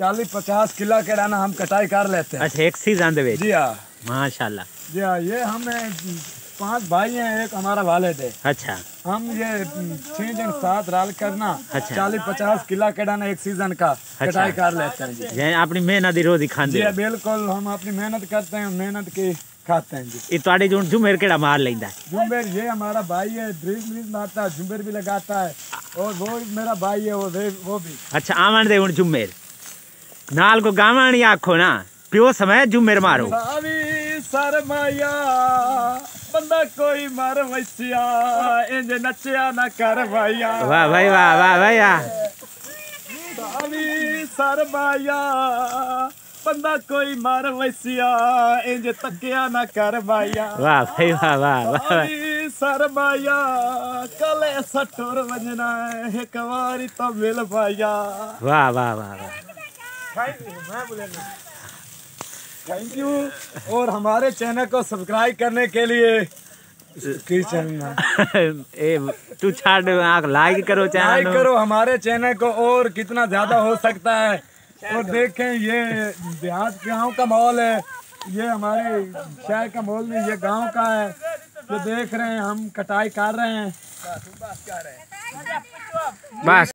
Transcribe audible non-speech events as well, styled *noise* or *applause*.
चालीस पचास किला के डाना हम कटाई कर लेते हैं। अच्छा एक सीज़न देवे जी हाँ। माशाल्लाह। जी हाँ ये हम पाँच भाई हैं एक हमारा वाले थे अच्छा। हम ये छह जन सात राल करना अच्छा। चालीस पचास किला डाना एक सीज़न का अच्छा। कटाई कर लेते हैं जी। अपनी मेहनत ही रोज खाते हाँ, हैं बिल्कुल हम अपनी मेहनत करते हैं मेहनत की खाते हैं जी। ये जो झुमेर मार लेता है? झुमेर ये हमारा भाई है ड्रिल व्रिल मारता है झुमेर भी लगाता है और वो मेरा भाई है वो वो भी। अच्छा आमन दे झुमेर ನಾಲ್ಕು ಗಾಮಣಿ ಹಾಕೋಣ ಪ್ಯೋ ಸಮಯ ಜುಮ್ಮೆರ್ ಮಾರು ਸਰਮਾਇਆ ਬੰਦਾ ਕੋਈ ਮਰ ਵਸਿਆ ਇੰਜ ਨੱਚਿਆ ਨਾ ਕਰਵਾਇਆ ਵਾਹ ਭਾਈ ਵਾਹ ਵਾਹ ਭਾਈਆ ਸਾਵੀ ਸਰਮਾਇਆ ਬੰਦਾ ਕੋਈ ਮਰ ਵਸਿਆ ਇੰਜ ਤੱਕਿਆ ਨਾ ਕਰਵਾਇਆ ਵਾਹ ਭਾਈ ਵਾਹ ਵਾਹ ਵਾਹ ਸਰਮਾਇਆ ਕਲੇ ਸਟੁਰ ਵਜਣਾ ਇੱਕ ਵਾਰੀ ਤਾਂ ਮਿਲ ਪਾਇਆ ਵਾਹ ਵਾਹ ਵਾਹ ਵਾਹ थैंक यू और हमारे चैनल को सब्सक्राइब करने के लिए *laughs* ए तू छाड़ लाइक करो चैनल लाइक करो हमारे चैनल को और कितना ज़्यादा हो सकता है। और देखें ये देहात गाँव का माहौल है। ये हमारे शहर का माहौल नहीं ये गाँव का है। जो देख रहे हैं हम कटाई कर रहे हैं। बस।